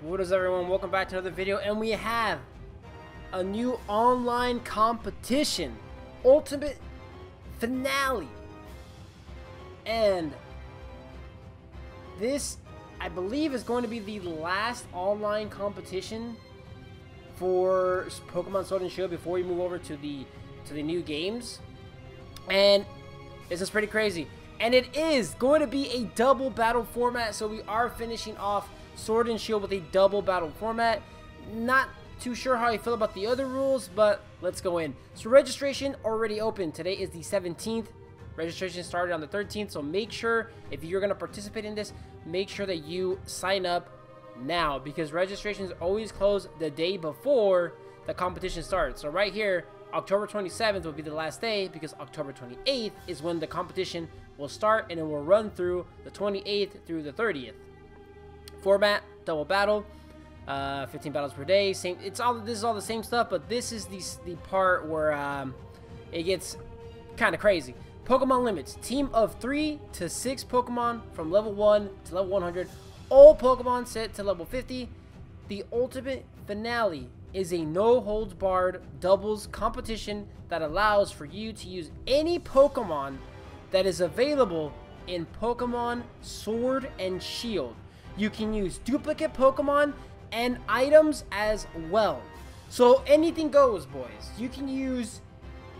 What is everyone? Welcome back to another video and we have a new online competition ultimate finale. And this I believe is going to be the last online competition for Pokemon Sword and Shield before we move over to the to the new games. And this is pretty crazy. And it is going to be a double battle format so we are finishing off Sword and Shield with a double battle format. Not too sure how I feel about the other rules, but let's go in. So registration already open. Today is the 17th. Registration started on the 13th, so make sure if you're going to participate in this, make sure that you sign up now because registrations always close the day before the competition starts. So right here, October 27th will be the last day because October 28th is when the competition will start and it will run through the 28th through the 30th format, double battle, uh, 15 battles per day. Same. It's all. This is all the same stuff, but this is the the part where um, it gets kind of crazy. Pokemon limits: team of three to six Pokemon from level one to level 100. All Pokemon set to level 50. The ultimate finale is a no holds barred doubles competition that allows for you to use any Pokemon that is available in Pokemon Sword and Shield. You can use duplicate Pokemon and items as well. So anything goes, boys. You can use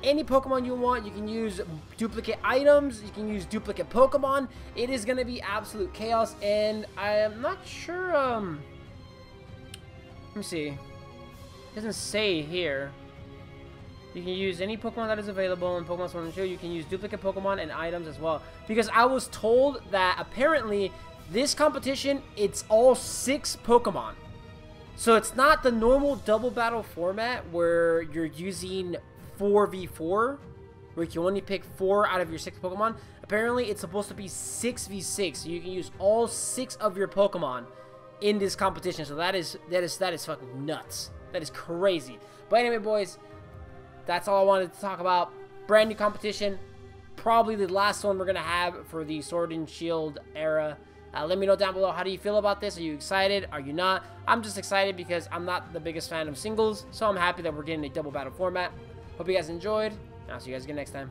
any Pokemon you want. You can use duplicate items. You can use duplicate Pokemon. It is going to be absolute chaos. And I am not sure. Um, let me see. It doesn't say here. You can use any Pokemon that is available in Pokemon Sword and Shield. You can use duplicate Pokemon and items as well. Because I was told that apparently this competition, it's all six Pokemon. So it's not the normal double battle format where you're using 4v4, where you only pick four out of your six Pokemon. Apparently, it's supposed to be 6v6, so you can use all six of your Pokemon in this competition. So that is that is that is fucking nuts. That is crazy. But anyway, boys, that's all I wanted to talk about. Brand new competition. Probably the last one we're gonna have for the Sword and Shield era. Uh, let me know down below how do you feel about this. Are you excited? Are you not? I'm just excited because I'm not the biggest fan of singles, so I'm happy that we're getting a double battle format. Hope you guys enjoyed, and I'll see you guys again next time.